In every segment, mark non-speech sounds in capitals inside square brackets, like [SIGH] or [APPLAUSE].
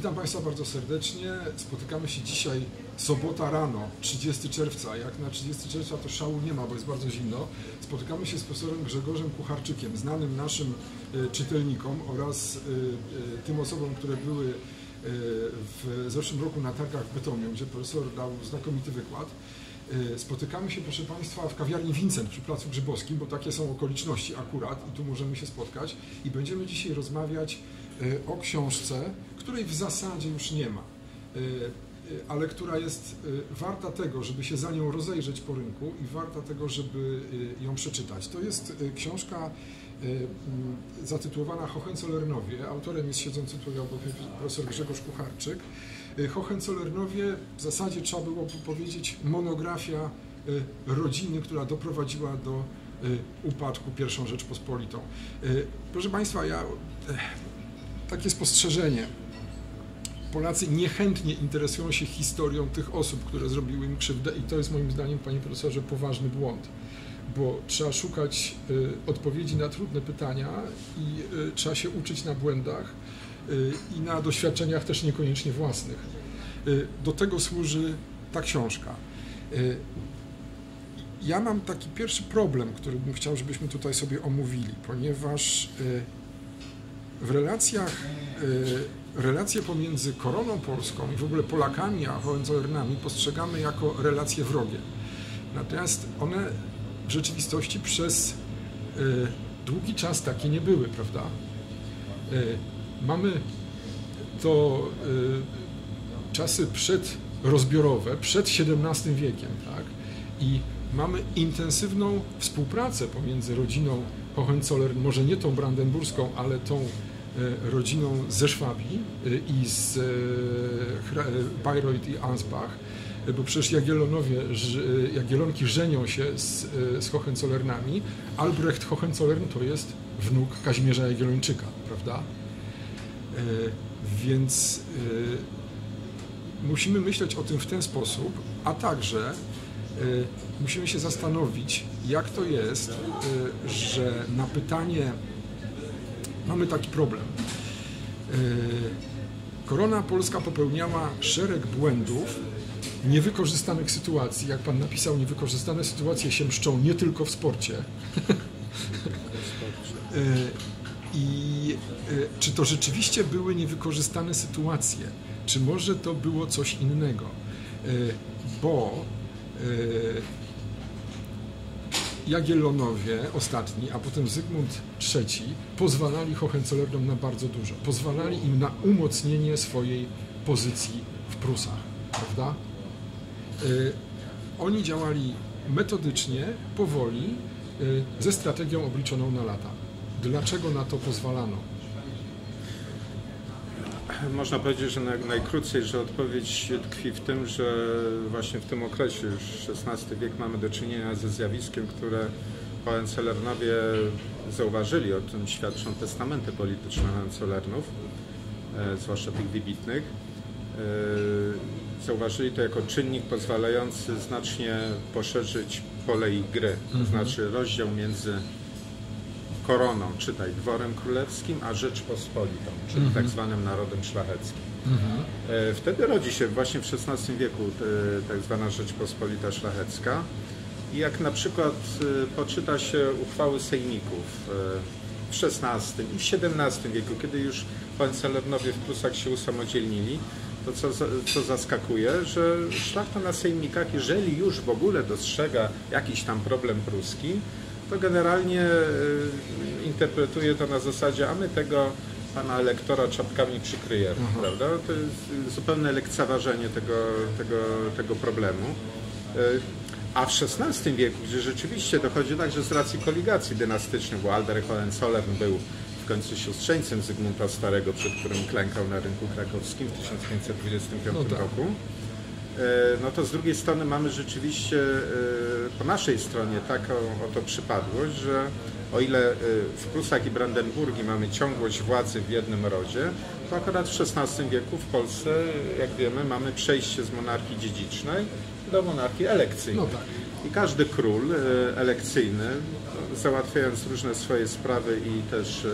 Witam Państwa bardzo serdecznie. Spotykamy się dzisiaj sobota rano, 30 czerwca. Jak na 30 czerwca to szału nie ma, bo jest bardzo zimno. Spotykamy się z profesorem Grzegorzem Kucharczykiem, znanym naszym e, czytelnikom oraz e, e, tym osobom, które były w zeszłym roku na targach w Bytomiu, gdzie profesor dał znakomity wykład. Spotykamy się, proszę Państwa, w kawiarni Vincent przy Placu Grzybowskim, bo takie są okoliczności akurat i tu możemy się spotkać. I będziemy dzisiaj rozmawiać o książce, której w zasadzie już nie ma, e, e, ale która jest e, warta tego, żeby się za nią rozejrzeć po rynku i warta tego, żeby ją przeczytać. To jest książka zatytułowana Hohenzollernowie. Autorem jest siedzący tutaj obok profesor Grzegorz Kucharczyk. Hohenzollernowie w zasadzie trzeba było powiedzieć monografia rodziny, która doprowadziła do upadku pierwszą Rzeczpospolitą. Proszę Państwa, ja takie spostrzeżenie. Polacy niechętnie interesują się historią tych osób, które zrobiły im krzywdę i to jest moim zdaniem, panie profesorze, poważny błąd, bo trzeba szukać y, odpowiedzi na trudne pytania i y, trzeba się uczyć na błędach y, i na doświadczeniach też niekoniecznie własnych. Do tego służy ta książka. Ja mam taki pierwszy problem, który bym chciał, żebyśmy tutaj sobie omówili, ponieważ w relacjach, relacje pomiędzy koroną polską i w ogóle Polakami a Hohenzollernami postrzegamy jako relacje wrogie. Natomiast one w rzeczywistości przez y, długi czas takie nie były, prawda? Y, Mamy to y, czasy przedrozbiorowe, przed XVII wiekiem, tak? I mamy intensywną współpracę pomiędzy rodziną Hohenzollern, może nie tą brandenburską, ale tą e, rodziną ze Szwabii e, i z e, e, Bayreuth i Ansbach, e, bo przecież Jagiellonowie, e, Jagiellonki żenią się z, e, z Hohenzollernami. Albrecht Hohenzollern to jest wnuk Kazimierza Jagiellończyka, prawda? E, Więc e, musimy myśleć o tym w ten sposób, a także musimy się zastanowić, jak to jest, że na pytanie mamy taki problem. Y, Korona Polska popełniała szereg błędów, niewykorzystanych sytuacji. Jak pan napisał, niewykorzystane sytuacje się mszczą nie tylko w sporcie. Y, I y, czy to rzeczywiście były niewykorzystane sytuacje? Czy może to było coś innego? Bo Jagiellonowie ostatni, a potem Zygmunt III pozwalali Hohenzollernom na bardzo dużo. Pozwalali im na umocnienie swojej pozycji w Prusach, prawda? Y, Oni działali metodycznie, powoli, y, ze strategią obliczoną na lata. Dlaczego na to pozwalano? Można powiedzieć, że naj, najkrócej, że odpowiedź tkwi w tym, że właśnie w tym okresie, już XVI wiek, mamy do czynienia ze zjawiskiem, które Hohenzollernowie zauważyli, o tym świadczą testamenty polityczne Hohenzollernów, e, zwłaszcza tych wybitnych. E, zauważyli to jako czynnik pozwalający znacznie poszerzyć pole ich gry, to znaczy rozdział między koroną, czytaj dworem królewskim, a Rzeczpospolitą, czyli tak zwanym narodem szlacheckim. E, Wtedy rodzi się właśnie w XVI wieku e, tak zwana Rzeczpospolita Szlachecka. I jak na przykład e, poczyta się uchwały sejmików w XVI i w XVII wieku, kiedy już Hohenzollernowie w Prusach się usamodzielnili, to co, co zaskakuje, że szlachta na sejmikach, jeżeli już w ogóle dostrzega jakiś tam problem pruski, to generalnie e, interpretuje to na zasadzie, a my tego pana elektora czapkami przykryjemy, prawda? To jest zupełne lekceważenie tego, tego, tego problemu. E, A w XVI wieku, gdzie rzeczywiście dochodzi także z racji koligacji dynastycznych, bo Alder Hohenzollern był w końcu siostrzeńcem Zygmunta Starego, przed którym klękał na rynku krakowskim w 1525 No tak. roku. E, No to z drugiej strony mamy rzeczywiście e, po naszej stronie taką oto przypadłość, że o ile e, w Prusach i Brandenburgii mamy ciągłość władzy w jednym rodzie, to akurat w XVI wieku w Polsce, jak wiemy, mamy przejście z monarchii dziedzicznej do monarchii elekcyjnej. No tak. I każdy król elekcyjny, załatwiając różne swoje sprawy i też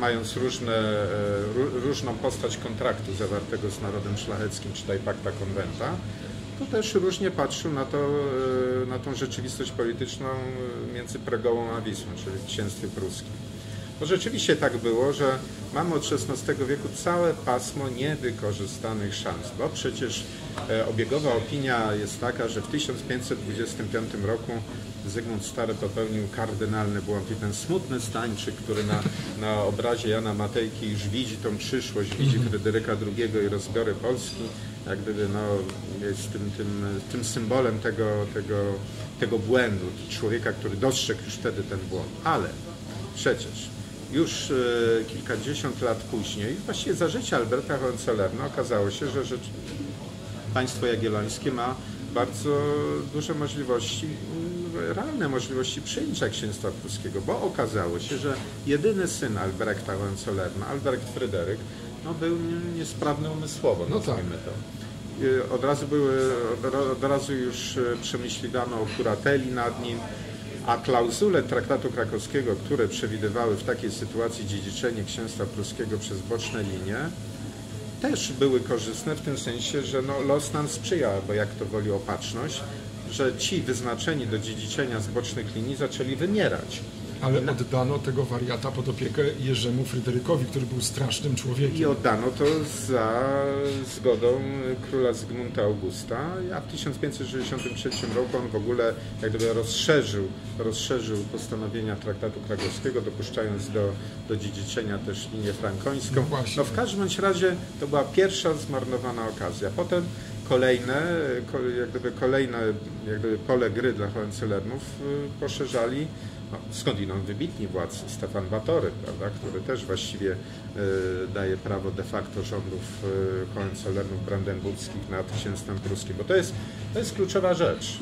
mając różne, e, różną postać kontraktu zawartego z narodem szlacheckim, czytaj pakta konwenta, to też różnie patrzył na, to, e, na tą rzeczywistość polityczną między Pregołą a Wisłą, czyli w księstwie pruskim. Bo rzeczywiście tak było, że mamy od XVI wieku całe pasmo niewykorzystanych szans, bo przecież e, obiegowa opinia jest taka, że w 1525 roku Zygmunt Stary popełnił kardynalny błąd i ten smutny Stańczyk, który na, na obrazie Jana Matejki już widzi tą przyszłość, widzi mhm. Fryderyka II i rozbiory Polski, jak gdyby no, jest tym, tym, tym symbolem tego, tego, tego błędu, człowieka, który dostrzegł już wtedy ten błąd. Ale przecież już e, kilkadziesiąt lat później, właściwie za życia Alberta Hohenzollerna okazało się, że rzecz, państwo jagiellońskie ma bardzo duże możliwości, realne możliwości przejęcia księstwa pruskiego, bo okazało się, że jedyny syn Albrechta Hohenzollerna, Albrecht Fryderyk, no, był niesprawny umysłowo, no tak. to. Od razu, były, od razu już e, przemyśliwano o kurateli nad nim, a klauzule traktatu krakowskiego, które przewidywały w takiej sytuacji dziedziczenie księstwa pruskiego przez boczne linie, też były korzystne w tym sensie, że no, los nam sprzyja, bo jak to woli opatrzność, że ci wyznaczeni do dziedziczenia z bocznych linii zaczęli wymierać. Ale oddano tego wariata pod opiekę Jerzemu Fryderykowi, który był strasznym człowiekiem. I oddano to za zgodą króla Zygmunta Augusta, a w 1563 roku on w ogóle jak gdyby rozszerzył, rozszerzył postanowienia traktatu krakowskiego, dopuszczając do, do dziedziczenia też linię frankońską. No, no w każdym razie to była pierwsza zmarnowana okazja. Potem kolejne, jak gdyby kolejne jak gdyby pole gry dla Hohenzollernów y, poszerzali no, skądinąd wybitni władcy, Stefan Batory, prawda, który też właściwie y, daje prawo de facto rządów y, Hohenzollernów brandenburskich nad księstwem pruskim, bo to jest, to jest kluczowa rzecz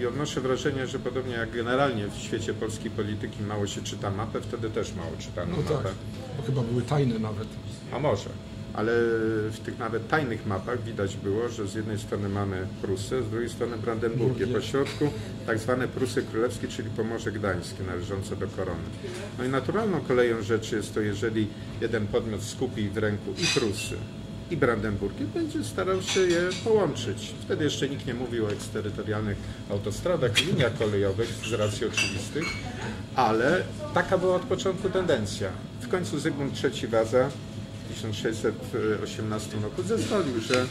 i odnoszę wrażenie, że podobnie jak generalnie w świecie polskiej polityki mało się czyta mapę, wtedy też mało czytano no mapę. Tak, bo chyba były tajne nawet. A może ale w tych nawet tajnych mapach widać było, że z jednej strony mamy Prusy, z drugiej strony Brandenburgię, po środku tak zwane Prusy Królewskie, czyli Pomorze Gdańskie należące do korony. No i naturalną koleją rzeczy jest to, jeżeli jeden podmiot skupi w ręku i Prusy, i Brandenburgię, będzie starał się je połączyć. Wtedy jeszcze nikt nie mówił o eksterytorialnych autostradach, liniach kolejowych z racji oczywistych, ale taka była od początku tendencja. W końcu Zygmunt III Waza 1618 roku zezwolił, że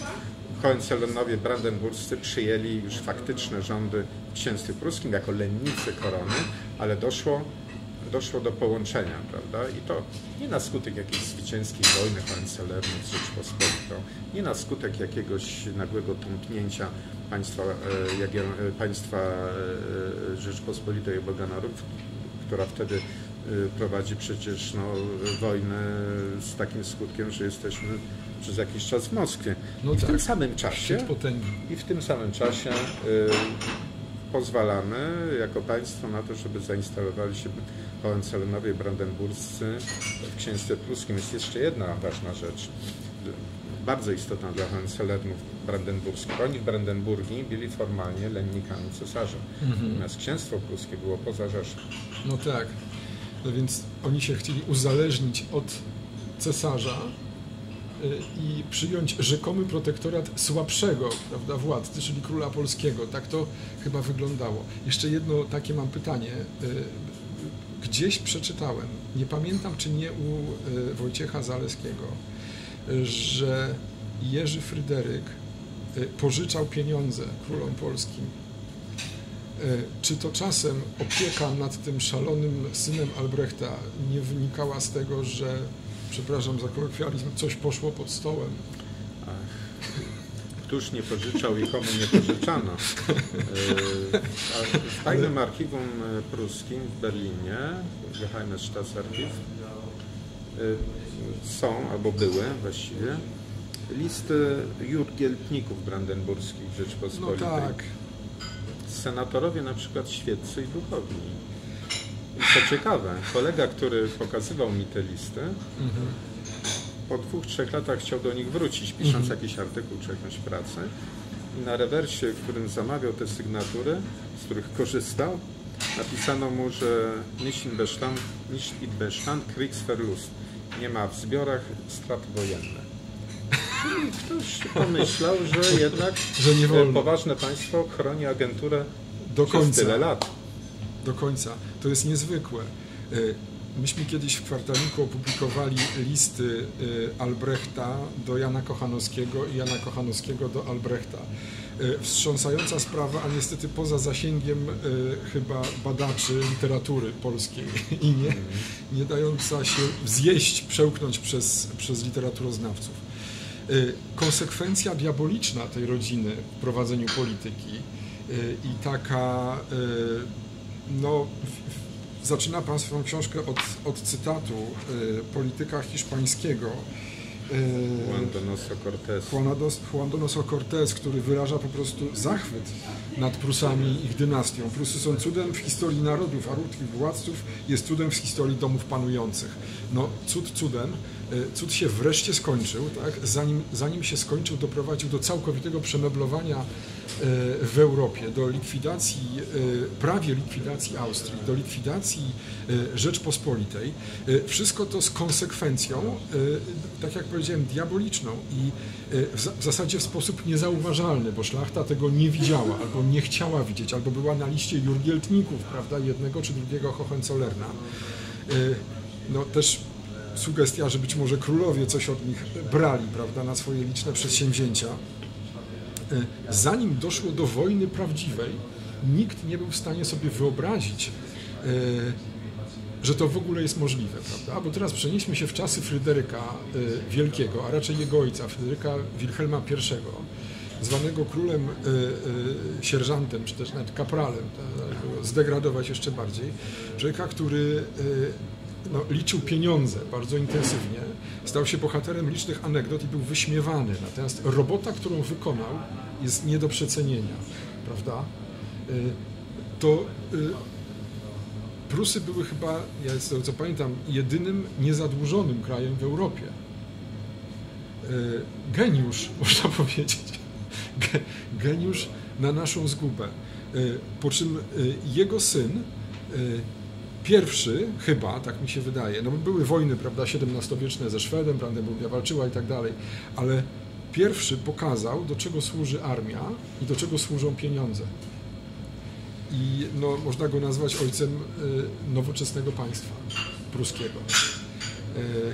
Hohenzollernowie brandenburscy przyjęli już faktyczne rządy w księstwie pruskim jako lennicy korony, ale doszło, doszło do połączenia, prawda? I to nie na skutek jakiejś zwycięskiej wojny Hohenzollernów z Rzeczpospolitą, nie na skutek jakiegoś nagłego tąpnięcia państwa, e, e, państwa e, Rzeczpospolitej Narodów, która wtedy prowadzi przecież no, wojnę z takim skutkiem, że jesteśmy przez jakiś czas w Moskwie. No I w tak. tym samym czasie i w tym samym czasie y, pozwalamy jako państwo na to, żeby zainstalowali się Hohenzollernowie brandenburscy w księstwie pruskim. Jest jeszcze jedna ważna rzecz, bardzo istotna dla Hohenzollernów brandenburskich. Oni w Brandenburgii byli formalnie lennikami cesarza, mhm. natomiast księstwo pruskie było poza Rzeszą. No tak. No więc oni się chcieli uzależnić od cesarza y, i przyjąć rzekomy protektorat słabszego prawda, władcy, czyli króla polskiego. Tak to chyba wyglądało. Jeszcze jedno takie mam pytanie. Y, gdzieś przeczytałem, nie pamiętam czy nie u y, Wojciecha Zaleskiego, że Jerzy Fryderyk pożyczał pieniądze królom polskim czy to czasem opieka nad tym szalonym synem Albrechta nie wynikała z tego, że, przepraszam za kolokwializm, coś poszło pod stołem? Któż nie pożyczał i komu nie pożyczano? E, w tajnym archiwum pruskim w Berlinie, Geheimes Staatsarchiv, e, są, albo były właściwie, listy jurgieltników brandenburskich Rzeczpospolitej. No tak senatorowie na przykład świeccy i duchowni. I co ciekawe, kolega, który pokazywał mi te listy, po dwóch, trzech latach chciał do nich wrócić, pisząc mhm. jakiś artykuł czy jakąś pracę. I na rewersie, w którym zamawiał te sygnatury, z których korzystał, napisano mu, że nicht in Bestand, nicht in Bestand Kriegsverlust, nie ma w zbiorach strat wojenne. Czyli ktoś pomyślał, że jednak Że nie e, wolno. poważne państwo chroni agenturę Do przez końca. tyle lat. do końca. To jest niezwykłe. Y, Myśmy kiedyś w kwartalniku opublikowali listy y, Albrechta do Jana Kochanowskiego i Jana Kochanowskiego do Albrechta. Wstrząsająca sprawa, a niestety poza zasięgiem chyba badaczy literatury polskiej i nie, nie dająca się zjeść, przełknąć przez, przez literaturoznawców. Y, Konsekwencja diaboliczna tej rodziny w prowadzeniu polityki y, i taka, y, no, zaczyna Pan swoją książkę od, od cytatu polityka hiszpańskiego Juan Donoso Dos- Juan Donoso Cortés, który wyraża po prostu zachwyt nad Prusami i ich dynastią. Prusy są cudem w historii narodów, a ród ich władców jest cudem w historii domów panujących. No, cud cudem. Y, Cud się wreszcie skończył, tak? zanim, zanim się skończył, doprowadził do całkowitego przemeblowania y, w Europie, do likwidacji, y, prawie likwidacji Austrii, do likwidacji Rzeczpospolitej. Wszystko to z konsekwencją, tak jak powiedziałem, diaboliczną i w za- w zasadzie w sposób niezauważalny, bo szlachta tego nie widziała, albo nie chciała widzieć, albo była na liście jurgieltników, prawda, jednego czy drugiego Hohenzollerna. No też sugestia, że być może królowie coś od nich brali, prawda, na swoje liczne przedsięwzięcia. Y, Zanim doszło do wojny prawdziwej, nikt nie był w stanie sobie wyobrazić, y, że to w ogóle jest możliwe, prawda? Bo teraz przenieśmy się w czasy Fryderyka y, Wielkiego, a raczej jego ojca, Fryderyka Wilhelma I, zwanego królem sierżantem, czy też nawet kapralem, zdegradować jeszcze bardziej. Człowieka, który no, liczył pieniądze bardzo intensywnie, stał się bohaterem licznych anegdot i był wyśmiewany. Natomiast robota, którą wykonał, jest nie do przecenienia, prawda? Y, To y, Prusy były chyba, ja z tego co pamiętam, jedynym niezadłużonym krajem w Europie. Y, Geniusz, [LAUGHS] można powiedzieć. Ge- Geniusz na naszą zgubę. Po czym jego syn, pierwszy chyba, tak mi się wydaje, no były wojny, prawda, XVII-wieczne ze Szwedem, Brandenburgia walczyła i tak dalej, ale pierwszy pokazał, do czego służy armia i do czego służą pieniądze. I no, można go nazwać ojcem y, nowoczesnego państwa pruskiego. Y,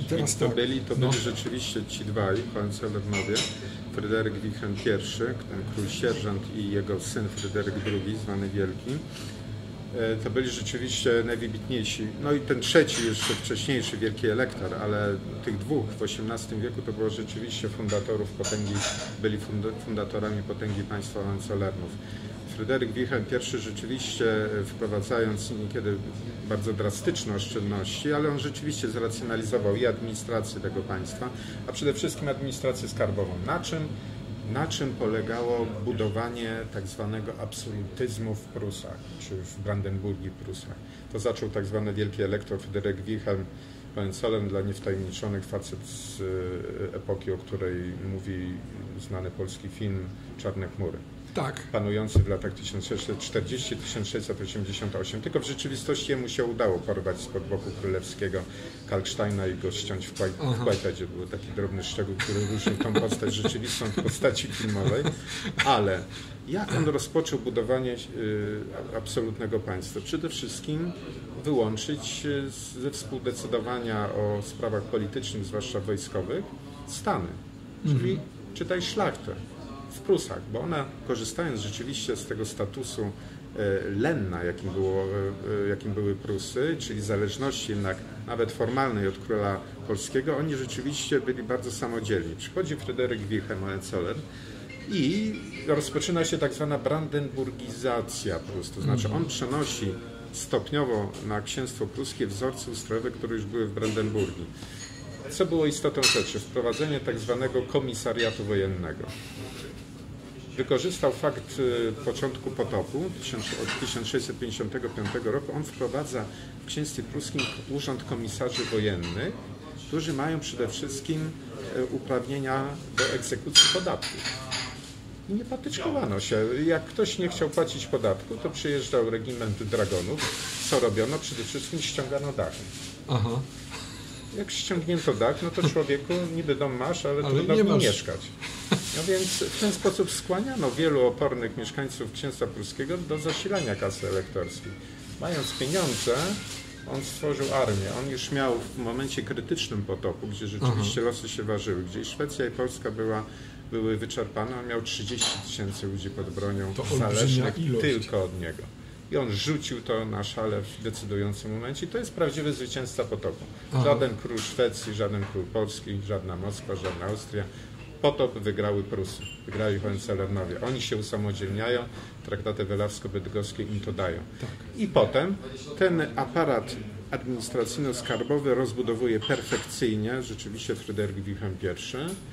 I teraz to tak, byli, to no, byli rzeczywiście ci dwaj, Hohenzollernowie, Fryderyk Wilhelm I, ten król sierżant i jego syn Fryderyk II, zwany Wielki. E, To byli rzeczywiście najwybitniejsi. No i ten trzeci, jeszcze wcześniejszy, wielki elektor, ale tych dwóch w XVIII wieku to było rzeczywiście fundatorów potęgi, byli funda- fundatorami potęgi państwa Hohenzollernów. Fryderyk Wilhelm I rzeczywiście wprowadzając niekiedy bardzo drastyczne oszczędności, ale on rzeczywiście zracjonalizował i administrację tego państwa, a przede wszystkim administrację skarbową. Na czym, na czym polegało budowanie tak zwanego absolutyzmu w Prusach, czy w Brandenburgii Prusach? To zaczął tak zwany wielki elektor Fryderyk Wilhelm Hohenzollern, dla niewtajemniczonych facet z e, epoki, o której mówi znany polski film Czarne chmury tak, panujący w latach 1640-1688. Tylko w rzeczywistości jemu się udało porwać spod boku królewskiego Kalksteina i go ściąć w Aha. w Quaipedzie. Był taki drobny szczegół, który różnił tą postać rzeczywistą od postaci filmowej. Ale jak on rozpoczął budowanie y, absolutnego państwa? Przede wszystkim wyłączyć y, z- ze współdecydowania o sprawach politycznych, zwłaszcza wojskowych, Stany. Czyli czytaj szlachtę w Prusach, bo ona korzystając rzeczywiście z tego statusu e, lenna, jakim, było, e, jakim były Prusy, czyli zależności jednak nawet formalnej od króla polskiego, oni rzeczywiście byli bardzo samodzielni. Przychodzi Fryderyk Wilhelm Hohenzollern i rozpoczyna się tak zwana brandenburgizacja Prus, to znaczy on przenosi stopniowo na księstwo pruskie wzorce ustrojowe, które już były w Brandenburgii. Co było istotą rzeczy? Wprowadzenie tak zwanego komisariatu wojennego wykorzystał fakt y, początku potopu od 1655 roku. On wprowadza w księstwie pruskim urząd komisarzy wojennych, którzy mają przede wszystkim y, uprawnienia do egzekucji podatków. nie patyczkowano się. Jak ktoś nie chciał płacić podatku, to przyjeżdżał regiment dragonów. Co robiono? Przede wszystkim ściągano dachy. Aha. Jak ściągnięto dach, no to człowieku niby dom masz, ale, ale trudno w mieszkać. No więc w ten sposób skłaniano wielu opornych mieszkańców Księstwa Pruskiego do zasilania kasy elektorskiej. Mając pieniądze, on stworzył armię. On już miał w momencie krytycznym potopu, gdzie rzeczywiście Aha. losy się ważyły, gdzie Szwecja i Polska była, były wyczerpane, on miał 30 tysięcy ludzi pod bronią, to zależnych tylko od niego. I on rzucił to na szale w decydującym momencie. I to jest prawdziwy zwycięzca potopu. Aha. Żaden król Szwecji, żaden król Polski, żadna Moskwa, żadna Austria. Potop wygrały Prusy, wygrali Hohenzollernowie. Oni się usamodzielniają, traktaty welawsko-bydgoskie im to dają. I potem ten aparat administracyjno-skarbowy rozbudowuje perfekcyjnie rzeczywiście Fryderyk Wilhelm I.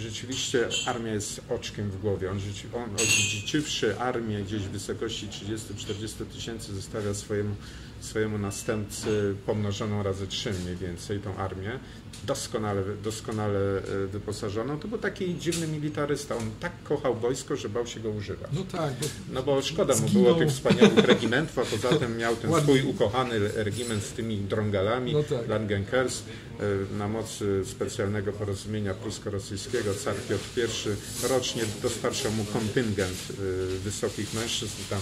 Rzeczywiście armia jest oczkiem w głowie. On, on odziedziczywszy armię gdzieś w wysokości 30-40 tysięcy zostawia swojemu swojemu następcy pomnożoną razy trzy mniej więcej tą armię, doskonale, doskonale e, wyposażoną. To był taki dziwny militarysta. On tak kochał wojsko, że bał się go używać. No tak. Bo no bo szkoda mu było tych wspaniałych regimentów, a poza tym miał ten [LAUGHS] swój ukochany regiment z tymi drągalami, no tak. Langenkers, e, na mocy specjalnego porozumienia prusko-rosyjskiego. Car Piotr I rocznie dostarczał mu kontyngent e, wysokich mężczyzn. Tam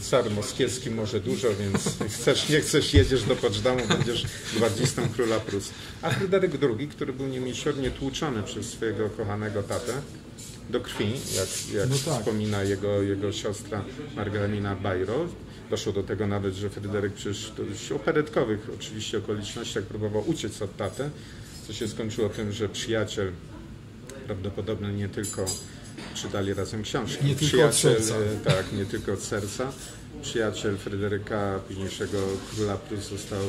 car moskiewski może dużo, więc [LAUGHS] chcesz, nie chcesz, jedziesz do Poczdamu, będziesz gwardzistą króla Prus. A Fryderyk II, który był niemiłosiernie tłuczony przez swojego kochanego tatę, do krwi, jak, jak no tak. wspomina jego, jego siostra Margaramina Bajro. Doszło do tego nawet, że Fryderyk przecież w operetkowych oczywiście okolicznościach próbował uciec od taty, co się skończyło tym, że przyjaciel, prawdopodobnie nie tylko czytali razem książki. Nie tylko od serca. Tak, nie tylko od serca przyjaciel Fryderyka, późniejszego króla Prus, został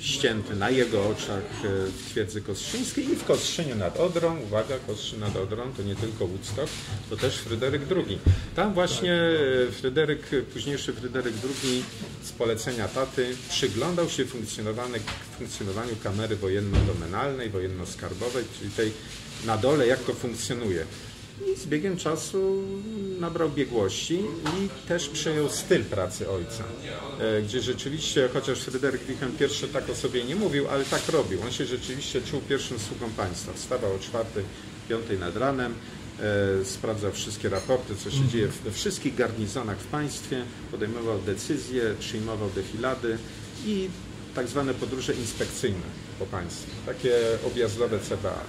ścięty na jego oczach e, w twierdzy kostrzyńskiej i w Kostrzynie nad Odrą. Uwaga, Kostrzyn nad Odrą to nie tylko Woodstock, to też Fryderyk II. Tam właśnie e, Fryderyk, późniejszy Fryderyk II z polecenia taty przyglądał się funkcjonowaniu kamery wojenno-domenalnej, wojenno-skarbowej, czyli tej na dole, jak to funkcjonuje. I z biegiem czasu nabrał biegłości i też przejął styl pracy ojca, e, gdzie rzeczywiście, chociaż Fryderyk Wilhelm I tak o sobie nie mówił, ale tak robił. On się rzeczywiście czuł pierwszym sługą państwa. Wstawał o czwartej, piątej nad ranem, e, sprawdzał wszystkie raporty, co się mhm. dzieje we wszystkich garnizonach w państwie, podejmował decyzje, przyjmował defilady i tak zwane podróże inspekcyjne po państwie, takie objazdowe CBA.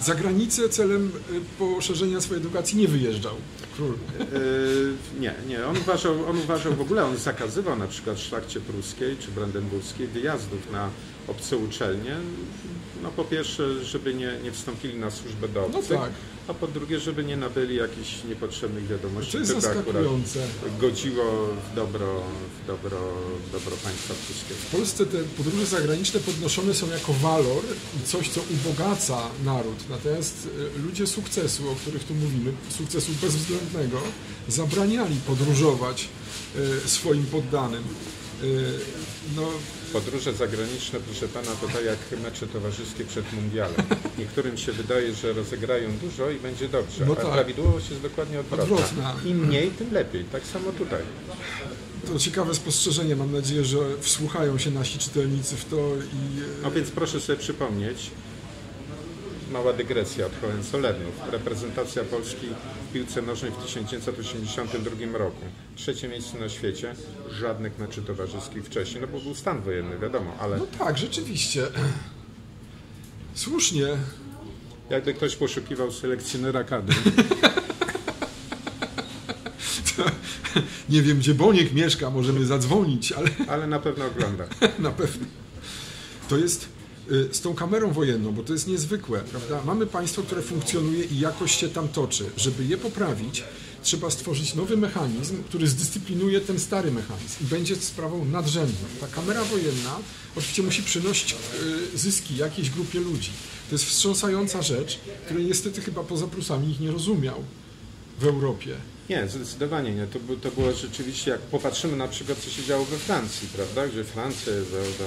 Za granicę celem y, poszerzenia swojej edukacji nie wyjeżdżał król. Yy, nie, nie. On uważał, on uważał w ogóle, on zakazywał na przykład szlachcie pruskiej czy brandenburskiej wyjazdów na obce uczelnie. No po pierwsze, żeby nie, nie wstąpili na służbę do no obcych. No tak a po drugie, żeby nie nabyli jakichś niepotrzebnych wiadomości, to jest zaskakujące. godziło w dobro, w dobro, w dobro państwa polskiego. W Polsce te podróże zagraniczne podnoszone są jako walor i coś, co ubogaca naród. Natomiast e, ludzie sukcesu, o których tu mówimy, sukcesu zabraniali podróżować e, swoim poddanym. E, no, Podróże zagraniczne, proszę Pana, to tak jak mecze towarzyskie przed mundialem. Niektórym się wydaje, że rozegrają dużo i będzie dobrze, no tak. a prawidłowość jest dokładnie odwrotna. odwrotna. Im mniej, tym lepiej. Tak samo tutaj. To ciekawe spostrzeżenie. Mam nadzieję, że wsłuchają się nasi czytelnicy w to i... No więc proszę sobie przypomnieć, mała dygresja od Hohenzollernów. Reprezentacja Polski w piłce nożnej w 1982 roku. Trzecie miejsce na świecie, żadnych meczy towarzyskich wcześniej, no bo był stan wojenny, wiadomo, ale... No tak, rzeczywiście. [CLEARS THROAT] Słusznie. Jakby ktoś poszukiwał selekcjonera kadry. [LAUGHS] nie wiem, gdzie Boniek mieszka, możemy zadzwonić, ale... Ale na pewno ogląda. [LAUGHS] na pewno. To jest z tą kamerą wojenną, bo to jest niezwykłe, prawda? Mamy państwo, które funkcjonuje i jakoś się tam toczy. Żeby je poprawić, trzeba stworzyć nowy mechanizm, który zdyscyplinuje ten stary mechanizm i będzie sprawą nadrzędną. Ta kamera wojenna oczywiście musi przynosić y, zyski jakiejś grupie ludzi. To jest wstrząsająca rzecz, której niestety chyba poza Prusami nikt nie rozumiał w Europie. Nie, zdecydowanie nie. To, to było rzeczywiście, jak popatrzymy na przykład, co się działo we Francji, prawda, gdzie Francja, prawda,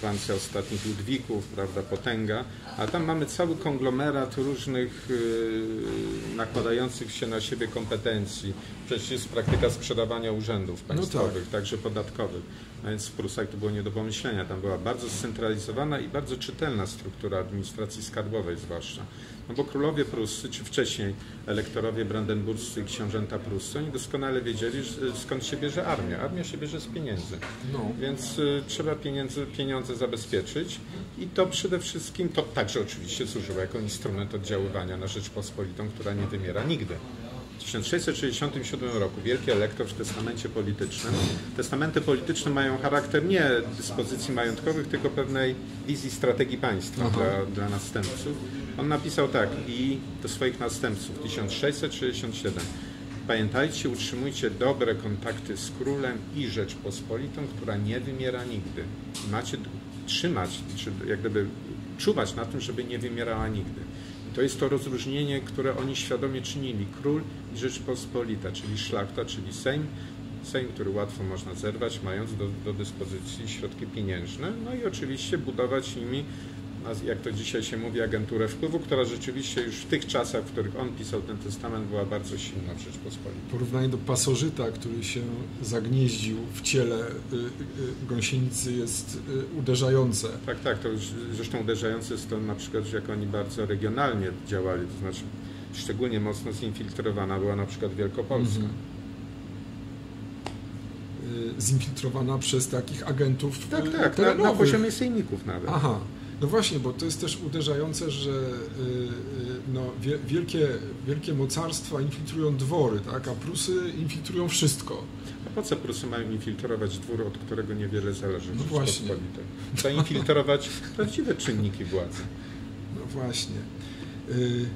Francja ostatnich Ludwików, prawda, potęga, a tam mamy cały konglomerat różnych yy, nakładających się na siebie kompetencji. Przecież jest praktyka sprzedawania urzędów państwowych, no tak. także podatkowych. A więc w Prusach to było nie do pomyślenia. Tam była bardzo scentralizowana i bardzo czytelna struktura administracji skarbowej zwłaszcza. No bo królowie pruscy, czy wcześniej elektorowie brandenburscy i książęta pruscy, oni doskonale wiedzieli, skąd się bierze armia. Armia się bierze z pieniędzy. No. Więc y, trzeba pieniądze, pieniądze zabezpieczyć i to przede wszystkim, to także oczywiście służyło jako instrument oddziaływania na Rzeczpospolitą, która nie wymiera nigdy. W 1667 roku wielki elektor w testamencie politycznym. Testamenty polityczne mają charakter nie dyspozycji majątkowych, tylko pewnej wizji strategii państwa dla, dla następców. On napisał tak i do swoich następców 1667. Pamiętajcie, utrzymujcie dobre kontakty z królem i Rzeczpospolitą, która nie wymiera nigdy. Macie trzymać, czy jak gdyby czuwać na tym, żeby nie wymierała nigdy. To jest to rozróżnienie, które oni świadomie czynili. Król i Rzeczpospolita, czyli szlachta, czyli Sejm, Sejm, który łatwo można zerwać, mając do, do dyspozycji środki pieniężne, no i oczywiście budować nimi jak to dzisiaj się mówi, agenturę wpływu, która rzeczywiście już w tych czasach, w których on pisał ten testament, była bardzo silna w Rzeczpospolitej. Porównanie do pasożyta, który się zagnieździł w ciele y, y, gąsienicy jest y, uderzające. Tak, tak, to zresztą uderzające jest to na przykład, jak oni bardzo regionalnie działali, to znaczy szczególnie mocno zinfiltrowana była na przykład Wielkopolska. Mhm zinfiltrowana przez takich agentów Tak, tak, na, na poziomie sejmików nawet. Aha, no właśnie, bo to jest też uderzające, że y, y, no, wielkie, wielkie mocarstwa infiltrują dwory, tak? a Prusy infiltrują wszystko. A po co Prusy mają infiltrować dwór, od którego niewiele zależy no właśnie. Trzeba infiltrować [LAUGHS] prawdziwe czynniki władzy. No właśnie. Y,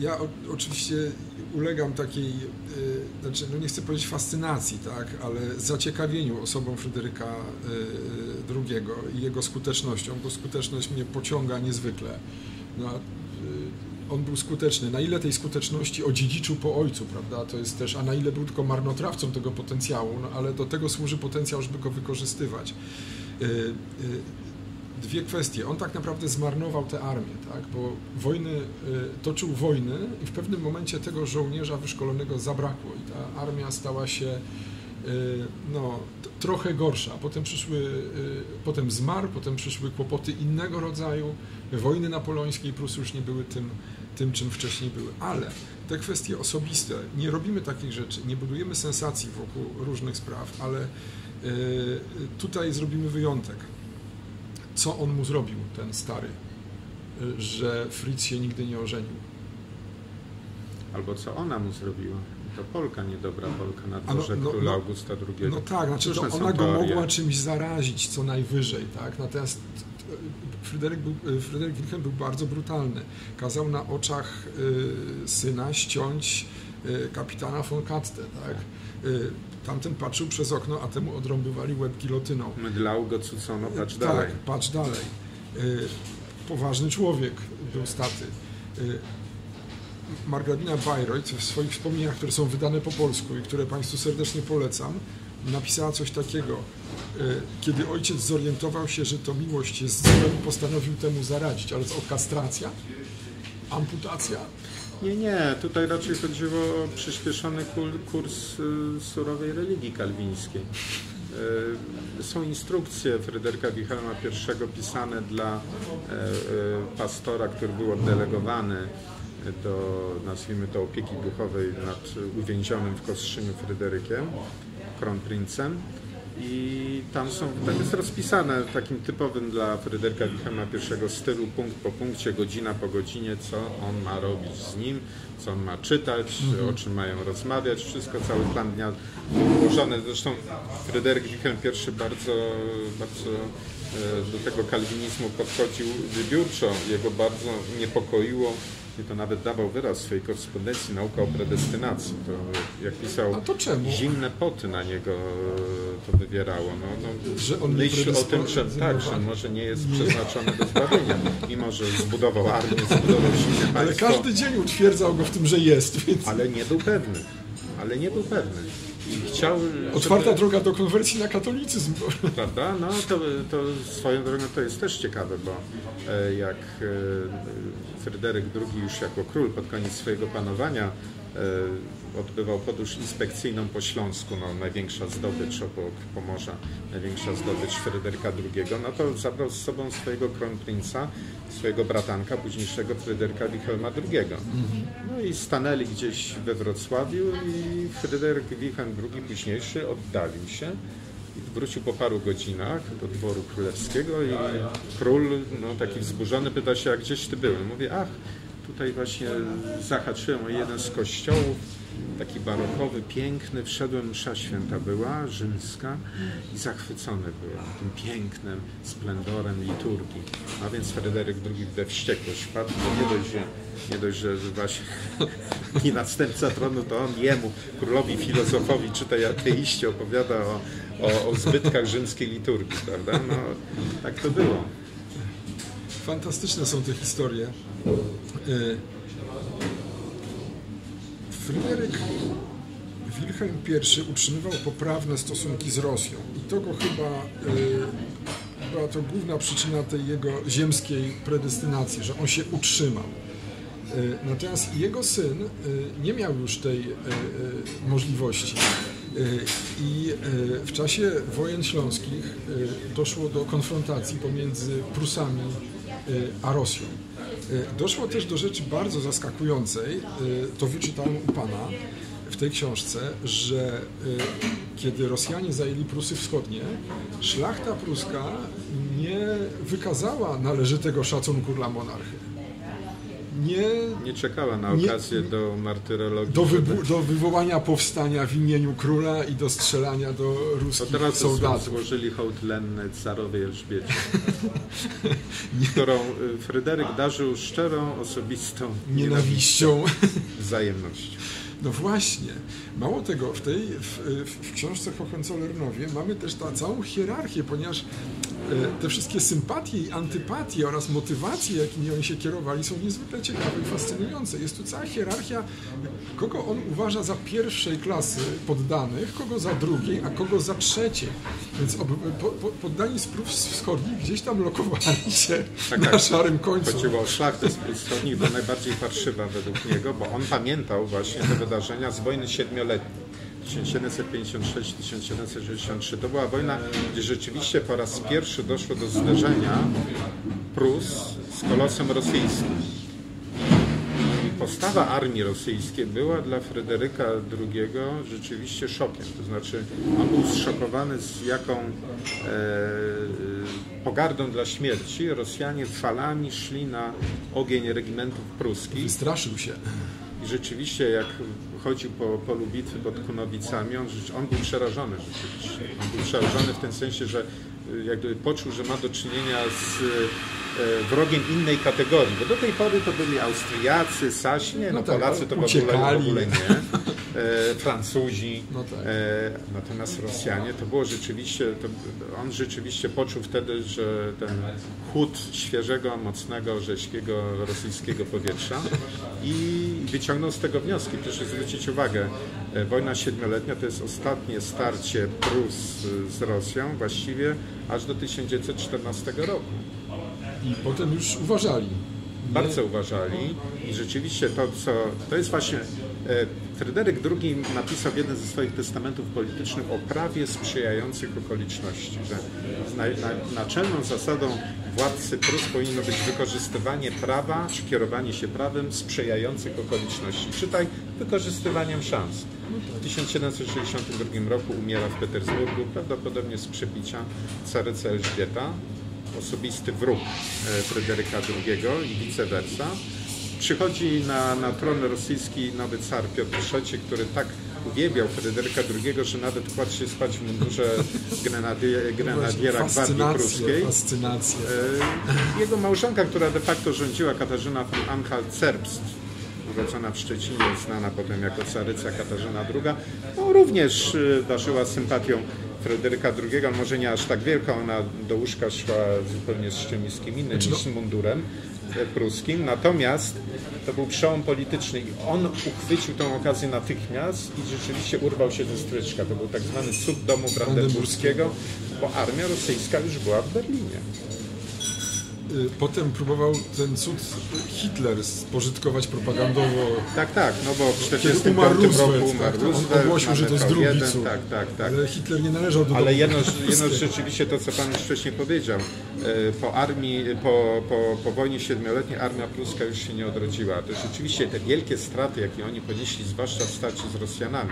ja oczywiście ulegam takiej, znaczy, no nie chcę powiedzieć fascynacji, tak, ale zaciekawieniu osobą Fryderyka y, y, II i jego skutecznością, bo skuteczność mnie pociąga niezwykle. No, on był skuteczny. Na ile tej skuteczności odziedziczył po ojcu, prawda? To jest też, a na ile był tylko marnotrawcą tego potencjału, no, ale do tego służy potencjał, żeby go wykorzystywać dwie kwestie. On tak naprawdę zmarnował tę armię, tak? bo wojny, y, toczył wojny i w pewnym momencie tego żołnierza wyszkolonego zabrakło i ta armia stała się y, no, trochę gorsza. Potem przyszły, y, potem zmarł, potem przyszły kłopoty innego rodzaju. Wojny napoleońskie i Prusy już nie były tym, tym, czym wcześniej były. Ale te kwestie osobiste, nie robimy takich rzeczy, nie budujemy sensacji wokół różnych spraw, ale tutaj zrobimy wyjątek co on mu zrobił, ten stary, że Fritz się nigdy nie ożenił. Albo co ona mu zrobiła. To Polka, niedobra Polka na dworze no, no, króla no, Augusta II. No tak, znaczy to ona go mogła czymś zarazić co najwyżej, tak? Natomiast Fryderyk, był, Fryderyk Wilhelm był bardzo brutalny. Kazał na oczach y, syna ściąć y, kapitana von Katte, tak? Tamten patrzył przez okno, a temu odrąbywali łeb gilotyną. Mydlał go cucono, patrz tak, dalej. Tak, patrz dalej. Y, poważny człowiek był staty. Y, Margarina Bayreuth w swoich wspomnieniach, które są wydane po polsku i które Państwu serdecznie polecam, napisała coś takiego. Kiedy ojciec zorientował się, że to miłość jest złem, postanowił temu zaradzić. Ale co, kastracja? Amputacja? Nie, nie. Tutaj raczej chodziło o przyspieszony kurs y, surowej religii kalwińskiej. Y, są instrukcje Fryderyka Wilhelma I pisane dla e, e, pastora, który był oddelegowany do, nazwijmy to, opieki duchowej nad uwięzionym w Kostrzyniu Fryderykiem, kronprincem i tam są, tam jest rozpisane w takim typowym dla Fryderyka Wilhelma I stylu, punkt po punkcie, godzina po godzinie, co on ma robić z nim, co on ma czytać, mhm. o czym mają rozmawiać, wszystko, cały plan dnia ułożony. Zresztą Fryderyk Wilhelm I bardzo, bardzo e, do tego kalwinizmu podchodził wybiórczo. Jego bardzo niepokoiło i to nawet dawał wyraz w swojej korespondencji nauka o predestynacji. To jak pisał, A to czemu? zimne poty na niego to wywierało. No, no, Że on myśl o tym, że tak, że może nie jest przeznaczony do zbawienia, mimo że zbudował armię, zbudował silne Ale państwo, każdy dzień utwierdzał go w tym, że jest, więc ale nie był pewny. Ale nie był pewny. Chciał, otwarta żeby- droga do konwersji na katolicyzm. Prawda? No to, to swoją drogą to jest też ciekawe, bo e, jak e, Fryderyk II już jako król pod koniec swojego panowania e, odbywał podróż inspekcyjną po Śląsku, no, największa zdobycz obok Pomorza, największa zdobycz Fryderyka II, no to zabrał z sobą swojego kronprinca, swojego bratanka, późniejszego Fryderyka Wilhelma II. No i stanęli gdzieś we Wrocławiu i Fryderyk Wilhelm II późniejszy oddalił się wrócił po paru godzinach do dworu królewskiego i król, no taki wzburzony, pyta się, a gdzieś ty byłem? Mówię, ach, tutaj właśnie zahaczyłem o jeden z kościołów, taki barokowy, piękny, wszedłem, msza święta była, rzymska i zachwycony byłem tym pięknym splendorem liturgii. A więc Fryderyk II we wściekłość wpadł, bo nie dość, że, nie dość, że właśnie [LAUGHS] i następca tronu, to on jemu, królowi filozofowi, czy tej ateiście opowiada o, o, o zbytkach rzymskiej liturgii, prawda? No, tak to było. Fantastyczne są te historie. Fryderyk Wilhelm I utrzymywał poprawne stosunki z Rosją i to go chyba y, była to główna przyczyna tej jego ziemskiej predestynacji, że on się utrzymał. Y, Natomiast jego syn y, nie miał już tej możliwości. I w czasie wojen śląskich doszło do konfrontacji pomiędzy Prusami a Rosją. Y, Doszło też do rzeczy bardzo zaskakującej, y, to wyczytałem u Pana w tej książce, że y, kiedy Rosjanie zajęli Prusy Wschodnie, szlachta pruska nie wykazała należytego szacunku dla monarchy. Nie Nie czekała na Nie- okazję do martyrologii. do, wybu- do wywołania powstania w imieniu króla i do strzelania do To ruskich teraz soldatów. złożyli hołd lenny carowej Elżbiecie, [LAUGHS] którą y, Fryderyk darzył szczerą, osobistą Nienawiścią. wzajemnością. No właśnie. Mało tego, w tej w, w, książce Hohenzollernowie mamy też ta całą hierarchię, ponieważ e, te wszystkie sympatie i antypatie oraz motywacje, jakimi oni się kierowali, są niezwykle ciekawe i fascynujące. Jest tu cała hierarchia, kogo on uważa za pierwszej klasy poddanych, kogo za drugiej, a kogo za trzeciej. Więc ob, po, po, poddani z prób wschodnich gdzieś tam lokowali się Tak, na tak. szarym końcu. Chodziło o szlachtę z wschodnich, była najbardziej parszywa według niego, bo on pamiętał właśnie te wydarzenia z wojny siedmioletniej. 1756-1763. To była wojna, gdzie rzeczywiście po raz pierwszy doszło do zderzenia Prus z kolosem rosyjskim. I postawa armii rosyjskiej była dla Fryderyka II rzeczywiście szokiem. To znaczy on był zszokowany z jaką e, pogardą dla śmierci Rosjanie falami szli na ogień regimentów pruskich. Wystraszył się. I rzeczywiście jak chodził po polu bitwy pod Kunowicami, on, on był przerażony rzeczywiście. On był przerażony w tym sensie, że jakby poczuł, że ma do czynienia z e, wrogiem innej kategorii, bo do tej pory to byli Austriacy, Sasi, nie, no, No tak, Polacy to w ogóle, w uciekali. ogóle nie, e, Francuzi, No tak. e, natomiast Rosjanie to było rzeczywiście, to, on rzeczywiście poczuł wtedy, że ten chłód świeżego, mocnego, rzeźkiego rosyjskiego powietrza i wyciągnął z tego wnioski. Proszę zwrócić uwagę, e, wojna siedmioletnia to jest ostatnie starcie Prus z Rosją właściwie aż do 1914 roku. I potem już uważali. Bardzo uważali i rzeczywiście to, co to jest właśnie e, Fryderyk II napisał w jeden ze swoich testamentów politycznych o prawie sprzyjających okoliczności, że na, na, naczelną zasadą władcy Prus powinno być wykorzystywanie prawa czy kierowanie się prawem sprzyjających okoliczności. Czytaj wykorzystywaniem szans. W 1762 roku umiera w Petersburgu, prawdopodobnie z przebicia caryca Elżbieta, osobisty wróg e, Fryderyka II i vice versa. przychodzi na, na tron rosyjski nowy car Piotr III, który tak uwielbiał Fryderyka II, że nawet kładł się spać w mundurze grenadier, grenadiera Gwardii Pruskiej. Fascynację. E, jego małżonka, która de facto rządziła, Katarzyna von Anhalt-Zerbst, urodzona w Szczecinie, znana potem jako caryca Katarzyna II, no, również e, darzyła sympatią Fryderyka II, może nie aż tak wielka, ona do łóżka szła zupełnie z czymś innym znaczy, niż no- z mundurem pruskim, natomiast to był przełom polityczny i on uchwycił tą okazję natychmiast i rzeczywiście urwał się ze stryczka. To był tak zwany cud domu brandenburskiego, bo armia rosyjska już była w Berlinie. Y, potem próbował ten cud Hitler spożytkować propagandowo. Tak, tak, no bo w 1945 roku umarł tak, on ogłosił, że to jest drugi jeden, cud. Tak, tak, tak. Ale Hitler nie należał do Ale jedno, jedno rzeczywiście to, co Pan już wcześniej powiedział. Y, po armii, po, po, po wojnie siedmioletniej armia pruska już się nie odrodziła. To rzeczywiście te wielkie straty, jakie oni ponieśli, zwłaszcza w starciu z Rosjanami,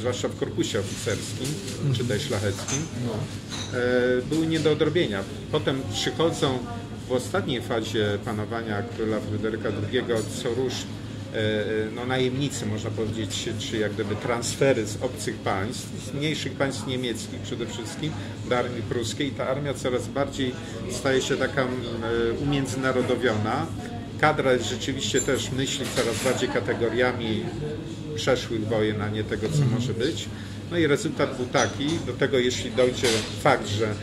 zwłaszcza w korpusie oficerskim, czy też szlacheckim, no. Y, były nie do odrobienia. Potem przychodzą w ostatniej fazie panowania króla Fryderyka II co e, no, najemnicy, można powiedzieć, czy jak gdyby transfery z obcych państw, z mniejszych państw niemieckich przede wszystkim, do armii pruskiej. Ta armia coraz bardziej staje się taka e, umiędzynarodowiona. Kadra rzeczywiście też myśli coraz bardziej kategoriami przeszłych wojen, a nie tego, co może być. No i rezultat był taki, do tego jeśli dojdzie fakt, że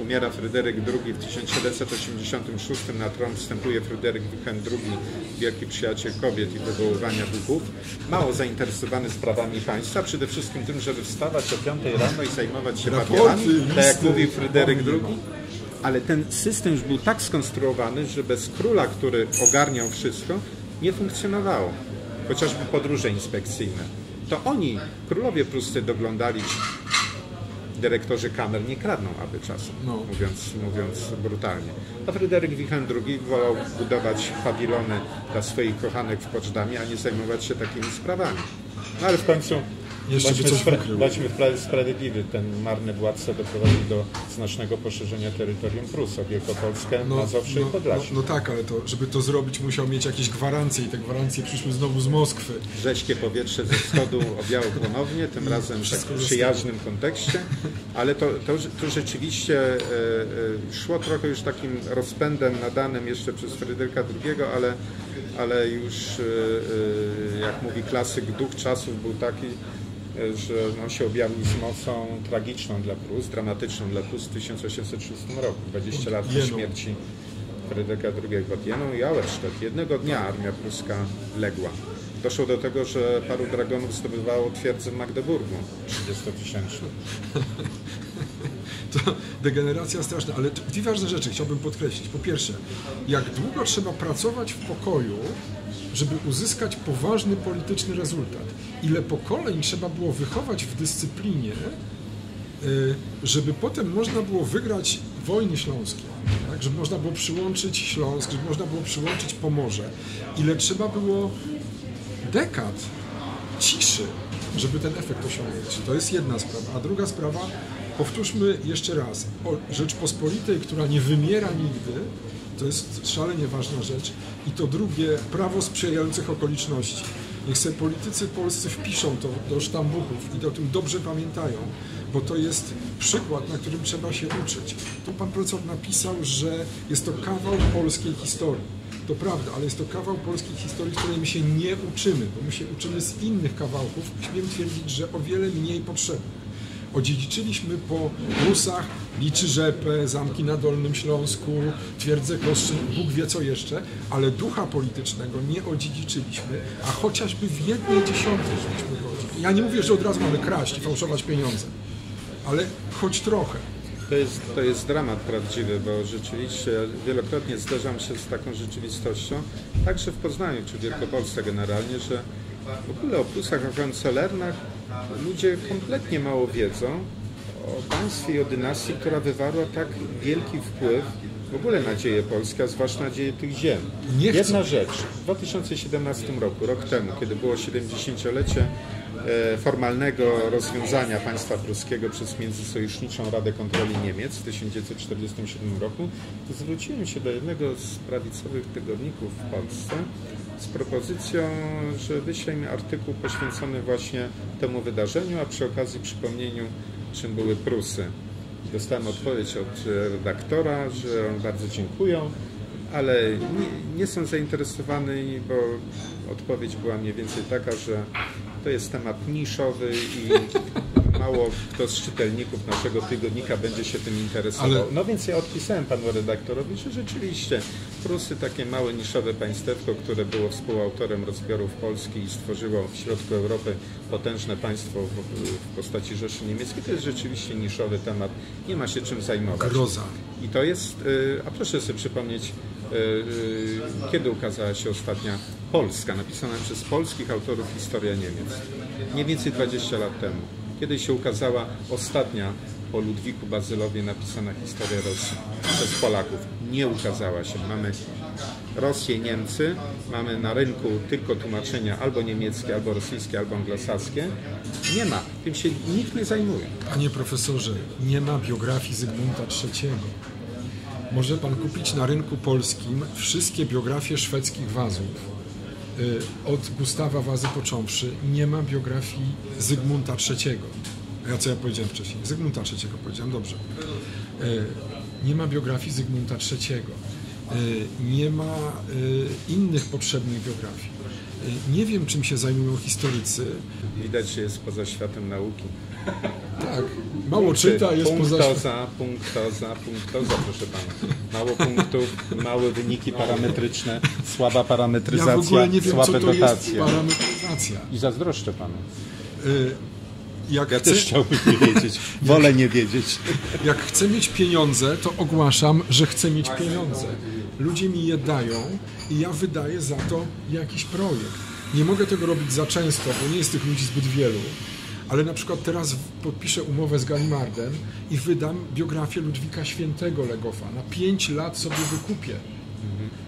Umiera Fryderyk II w 1786 na tron wstępuje Fryderyk Wilhelm II, wielki przyjaciel kobiet i wywoływania duchów, mało zainteresowany sprawami państwa, przede wszystkim tym, żeby wstawać o 5 rano i zajmować się papierami, tak jak mówił Fryderyk II. Ale ten system już był tak skonstruowany, że bez króla, który ogarniał wszystko, nie funkcjonowało. Chociażby podróże inspekcyjne. To oni, królowie pruscy, doglądali dyrektorzy kamer nie kradną aby czasu, no. mówiąc, mówiąc brutalnie. A Fryderyk Wilhelm II wolał budować pawilony dla swoich kochanek w Poczdamie, a nie zajmować się takimi sprawami. No ale w końcu jeszcze bądźmy, coś spra- bądźmy sprawiedliwi, ten marny władca doprowadził do znacznego poszerzenia terytorium Prus o Wielkopolskę, no, Mazowsze no, i Podlasie. No, no, tak, ale to, żeby to zrobić musiał mieć jakieś gwarancje i te gwarancje przyszły znowu z Moskwy. Rześkie powietrze ze wschodu [LAUGHS] objało ponownie, tym razem w tak przyjaznym kontekście, ale to, to, to rzeczywiście e, e, szło trochę już takim rozpędem nadanym jeszcze przez Fryderyka II, ale, ale już e, jak mówi klasyk, duch czasów był taki, że no, się objawił z mocą tragiczną dla Prus, dramatyczną dla Prus w 1806 roku, 20 lat po śmierci Fryderyka II pod Jeną i Auerstedt. Jednego dnia armia pruska legła. Doszło do tego, że paru dragonów zdobywało twierdzę w Magdeburgu, 30-tysięczną. To degeneracja straszna, ale dwie ważne rzeczy chciałbym podkreślić. Po pierwsze, jak długo trzeba pracować w pokoju, żeby uzyskać poważny polityczny rezultat. Ile pokoleń trzeba było wychować w dyscyplinie, y, żeby potem można było wygrać wojny śląskie, tak? żeby można było przyłączyć Śląsk, żeby można było przyłączyć Pomorze. Ile trzeba było dekad ciszy, żeby ten efekt osiągnąć. To jest jedna sprawa. A druga sprawa, powtórzmy jeszcze raz, o Rzeczpospolitej, która nie wymiera nigdy, to jest szalenie ważna rzecz. I to drugie, prawo sprzyjających okoliczności. Niech sobie politycy polscy wpiszą to do sztambuchów i o tym dobrze pamiętają, bo to jest przykład, na którym trzeba się uczyć. Tu pan profesor napisał, że jest to kawał polskiej historii. To prawda, ale jest to kawał polskiej historii, której my się nie uczymy, bo my się uczymy z innych kawałków. Śmiem twierdzić, że o wiele mniej potrzebnych. Odziedziczyliśmy po Rusach Liczy Rzepę, zamki na Dolnym Śląsku, Twierdzę Koszczyn, Bóg wie co jeszcze, ale ducha politycznego nie odziedziczyliśmy, a chociażby w jednej dziesiątej żebyśmy godzili. Ja nie mówię, że od razu mamy kraść i fałszować pieniądze, ale choć trochę. To jest, to jest dramat prawdziwy, bo rzeczywiście wielokrotnie zderzam się z taką rzeczywistością, także w Poznaniu czy w Wielkopolsce generalnie, że w ogóle o plusach, o kancelernach ludzie kompletnie mało wiedzą o państwie i o dynastii, która wywarła tak wielki wpływ w ogóle na dzieje Polski, a zwłaszcza na dzieje tych ziem. Jedna rzecz. W 2017 roku, rok temu, kiedy było 70-lecie e, formalnego rozwiązania państwa pruskiego przez Międzysojuszniczą Radę Kontroli Niemiec w 1947 roku, zwróciłem się do jednego z prawicowych tygodników w Polsce z propozycją, że wyślę mi artykuł poświęcony właśnie temu wydarzeniu, a przy okazji przypomnieniu, czym były Prusy. Dostałem odpowiedź od redaktora, że bardzo dziękują, ale nie, nie są zainteresowani, bo odpowiedź była mniej więcej taka, że to jest temat niszowy i mało kto z czytelników naszego tygodnika będzie się tym interesował. Ale... No więc ja odpisałem panu redaktorowi, że rzeczywiście Prusy, takie małe niszowe państewko, które było współautorem rozbiorów Polski i stworzyło w środku Europy potężne państwo w, postaci Rzeszy Niemieckiej, to jest rzeczywiście niszowy temat. Nie ma się czym zajmować. Groza. I to jest, y, a proszę sobie przypomnieć, y, y, kiedy ukazała się ostatnia Polska, napisana przez polskich autorów historia Niemiec. Mniej więcej 20 lat temu kiedy się ukazała ostatnia po Ludwiku Bazylowie napisana historia Rosji przez Polaków. Nie ukazała się. Mamy Rosję, Niemcy, mamy na rynku tylko tłumaczenia albo niemieckie, albo rosyjskie, albo anglosaskie. Nie ma. Tym się nikt nie zajmuje. Panie profesorze, nie ma biografii Zygmunta III. Może pan kupić na rynku polskim wszystkie biografie szwedzkich wazów Y, od Gustawa Wazy począwszy nie ma biografii Zygmunta III. Ja co ja powiedziałem wcześniej? Zygmunta III powiedziałem, dobrze. Y, nie ma biografii Zygmunta III. Y, nie ma innych potrzebnych biografii. Nie wiem, czym się zajmują historycy. Widać, że jest poza światem nauki. Tak, mało czyta, jest punktoza, poza... Punktoza, punktoza, proszę Pana. Mało punktów, małe wyniki parametryczne, słaba parametryzacja, ja w ogóle nie wiem, słabe co to dotacje. Jest parametryzacja. I zazdroszczę Panu. Y jak ja chcę... też chciałbym nie wiedzieć. [LAUGHS] Wolę nie wiedzieć. Jak chcę mieć pieniądze, to ogłaszam, że chcę mieć pieniądze. Ludzie mi je dają i ja wydaję za to jakiś projekt. Nie mogę tego robić za często, bo nie jest tych ludzi zbyt wielu ale na przykład teraz podpiszę umowę z Galimardem i wydam biografię Ludwika Świętego Legofa. Na pięć lat sobie wykupię,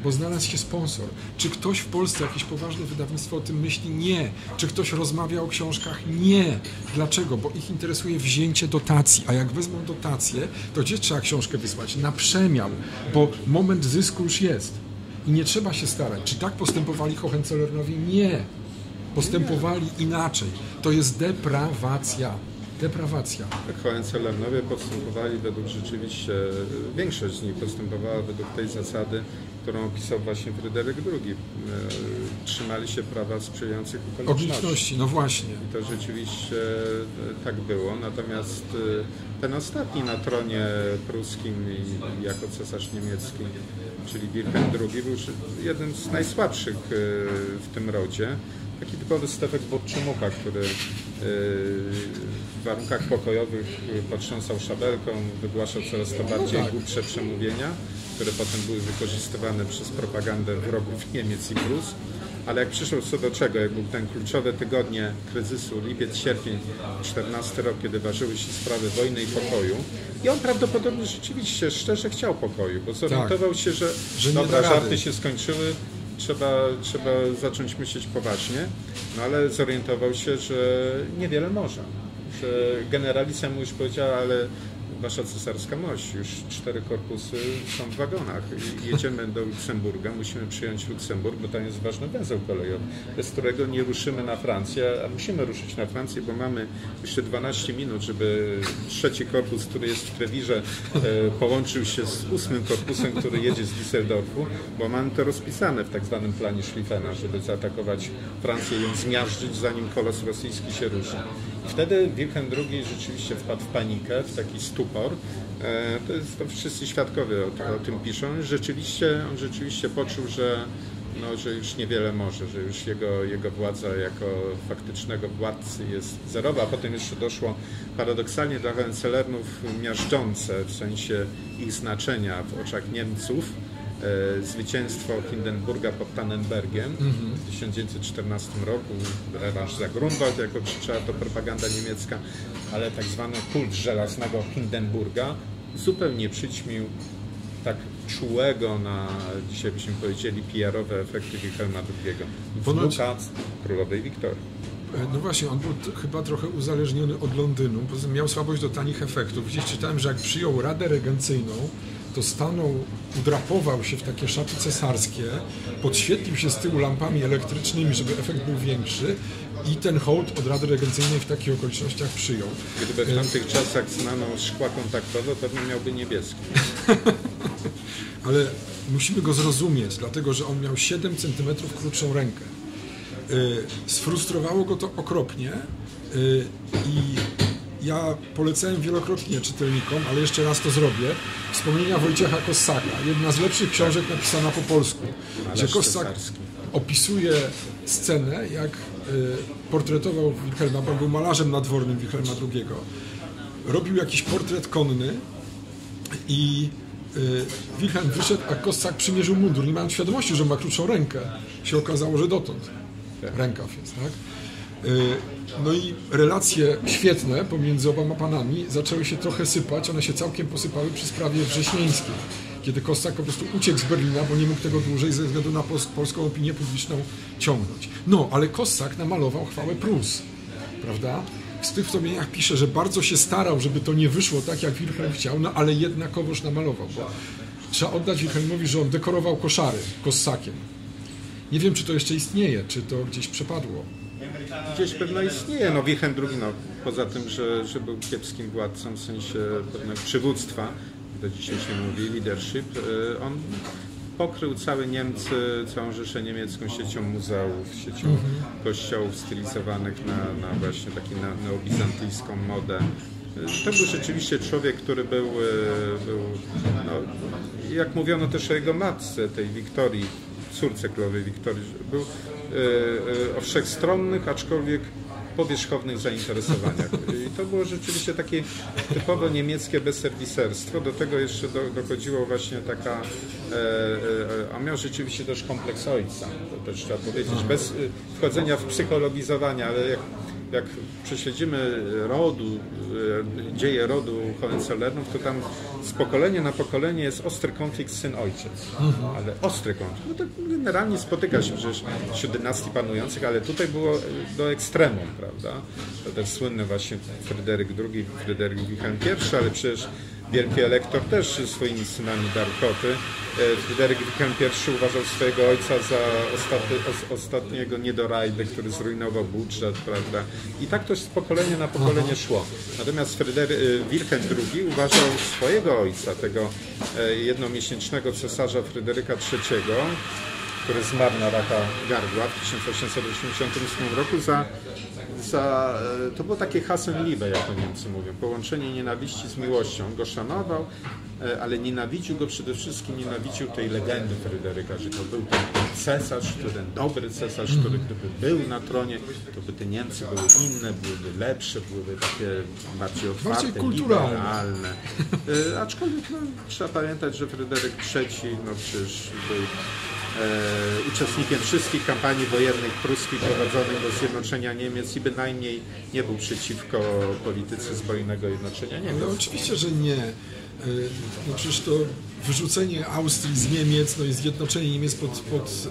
bo znalazł się sponsor. Czy ktoś w Polsce, jakieś poważne wydawnictwo o tym myśli? Nie. Czy ktoś rozmawia o książkach? Nie. Dlaczego? Bo ich interesuje wzięcie dotacji, a jak wezmą dotację, to gdzie trzeba książkę wysłać? Na przemiał, bo moment zysku już jest. I nie trzeba się starać. Czy tak postępowali Hohenzollernowie? Nie postępowali inaczej. To jest deprawacja. Deprawacja. Hohenzollernowie postępowali według rzeczywiście, większość z nich postępowała według tej zasady, którą opisał właśnie Fryderyk II. E, trzymali się prawa sprzyjających okoliczności. Okoliczności, no właśnie. I to rzeczywiście e, tak było. Natomiast e, ten ostatni na tronie pruskim jako cesarz niemiecki, czyli Wilhelm II, był jednym z najsłabszych w tym rodzie taki typowy Stefek Borczymucha, który y, w warunkach pokojowych potrząsał szabelką, wygłaszał coraz to bardziej no tak. głupsze przemówienia, które potem były wykorzystywane przez propagandę wrogów Niemiec i Prus. Ale jak przyszło co do czego, jak był ten kluczowe tygodnie kryzysu, lipiec, sierpień 14 rok, kiedy ważyły się sprawy wojny i pokoju, i on prawdopodobnie rzeczywiście szczerze chciał pokoju, bo zorientował tak. się, że, że dobra, żarty się skończyły, trzeba, trzeba zacząć myśleć poważnie, no ale zorientował się, że niewiele może. Że generalicja mu już powiedziała, ale Wasza cesarska mość, już cztery korpusy są w wagonach. Jedziemy do Luksemburga, musimy przyjąć Luksemburg, bo tam jest ważny węzeł kolejowy, bez którego nie ruszymy na Francję, a musimy ruszyć na Francję, bo mamy jeszcze 12 minut, żeby trzeci korpus, który jest w Trewirze, e, połączył się z ósmym korpusem, który jedzie z Düsseldorfu, bo mamy to rozpisane w tak zwanym planie Schlieffena, żeby zaatakować Francję i ją zmiażdżyć, zanim kolos rosyjski się ruszy. Wtedy Wilhelm II rzeczywiście wpadł w panikę, w taki stupor. E, to, jest, to wszyscy świadkowie o, o, tym piszą. Rzeczywiście, on rzeczywiście poczuł, że, no, że już niewiele może, że już jego, jego władza jako faktycznego władcy jest zerowa. A potem jeszcze doszło paradoksalnie dla Hohenzollernów miażdżące w sensie ich znaczenia w oczach Niemców zwycięstwo Hindenburga pod Tannenbergiem w 1914 roku, rewanż za Grunwald, jako krzyczała to propaganda niemiecka, ale tak zwany kult żelaznego Hindenburga zupełnie przyćmił tak czułego na, dzisiaj byśmy powiedzieli, PR-owe efekty Wilhelma II. Wnuka królowej Wiktorii. E, no właśnie, on był chyba trochę uzależniony od Londynu, poza tym miał słabość do tanich efektów. Gdzieś czytałem, że jak przyjął Radę Regencyjną, to stanął, udrapował się w takie szaty cesarskie, podświetlił się z tyłu lampami elektrycznymi, żeby efekt był większy i ten hołd od Rady Regencyjnej w takich okolicznościach przyjął. Gdyby w tamtych czasach znano szkła kontaktowe, pewnie miałby niebieski. [LAUGHS] Ale musimy go zrozumieć, dlatego że on miał 7 cm krótszą rękę. Y, Sfrustrowało go to okropnie y, i ja polecałem wielokrotnie czytelnikom, ale jeszcze raz to zrobię, wspomnienia Wojciecha Kossaka. Jedna z lepszych książek napisana po polsku, gdzie Kossak opisuje scenę, jak y, portretował Wilhelma, bo był malarzem nadwornym Wilhelma II. Robił jakiś portret konny i y, Wilhelm wyszedł, a Kossak przymierzył mundur, nie mając świadomości, że ma krótszą rękę. Się okazało, że dotąd rękaw jest, tak? Y, No i relacje świetne pomiędzy oboma panami zaczęły się trochę sypać, one się całkiem posypały przy sprawie wrześnieńskiej, kiedy Kossak po prostu uciekł z Berlina, bo nie mógł tego dłużej ze względu na polską opinię publiczną ciągnąć. No, ale Kossak namalował chwałę Prus, prawda? W tych wspomnieniach pisze, że bardzo się starał, żeby to nie wyszło tak, jak Wilhelm chciał, no ale jednakowoż namalował. Bo trzeba oddać Wilhelmowi, że on dekorował koszary Kossakiem. Nie wiem, czy to jeszcze istnieje, czy to gdzieś przepadło. Gdzieś pewno istnieje. No Wilhelm II, no, poza tym, że, że był kiepskim władcą w sensie pewnego przywództwa, do dzisiaj się mówi, leadership, y, on pokrył całe Niemcy, całą Rzeszę Niemiecką siecią muzeów, siecią kościołów stylizowanych na, na właśnie taką na, neobizantyjską modę. Y, To był rzeczywiście człowiek, który był, y, był no, jak mówiono też o jego matce, tej Wiktorii, córce królowej Wiktorii, był e, e, o wszechstronnych, aczkolwiek powierzchownych zainteresowaniach. I to było rzeczywiście takie typowo niemieckie bezserwiserstwo. Do tego jeszcze do, dochodziło właśnie taka, e, e, a miał rzeczywiście też kompleks ojca, to też trzeba powiedzieć, bez e, wchodzenia w psychologizowanie, ale jak jak prześledzimy rodu, e, dzieje rodu Hohenzollernów, to tam z pokolenia na pokolenie jest ostry konflikt syn-ojciec. Ale ostry konflikt. No to generalnie spotyka się przecież wśród dynastii panujących, ale tutaj było e, do ekstremum, prawda? To też słynny właśnie Fryderyk II, Fryderyk Wilhelm I, ale przecież wielki elektor też swoimi synami Darkoty. E, Fryderyk Wilhelm I uważał swojego ojca za ostatni, os, ostatniego niedorajdę, który zrujnował budżet, prawda? I tak to z pokolenia na pokolenie szło. Natomiast Frydery, e, Wilhelm II uważał swojego ojca, tego e, jednomiesięcznego cesarza Fryderyka III, który zmarł na raka gardła w 1888 roku za, za e, to było takie Hassenliebe, jak to Niemcy mówią, połączenie nienawiści z miłością. On go szanował, e, ale nienawidził go przede wszystkim, nienawidził tej legendy Fryderyka, że to był ten cesarz, ten dobry cesarz, który gdyby był na tronie, to by te Niemcy były inne, byłyby lepsze, byłyby takie bardziej otwarte, Bardziej kulturalne. liberalne. E, aczkolwiek no, trzeba pamiętać, że Fryderyk III no przecież był uczestnikiem wszystkich kampanii wojennych pruskich prowadzonych do zjednoczenia Niemiec i bynajmniej nie był przeciwko polityce zbrojnego jednoczenia No Niemiec. oczywiście, że nie. Y, No przecież to wyrzucenie Austrii z Niemiec, no i zjednoczenie Niemiec pod, pod